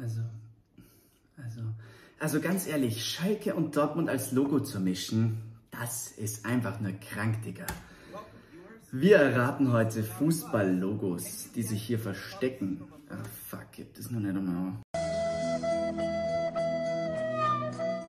Also, also, also ganz ehrlich, Schalke und Dortmund als Logo zu mischen, das ist einfach nur krank, Digga. Wir erraten heute Fußball-Logos, die sich hier verstecken. Ah, fuck, gibt es noch nicht einmal.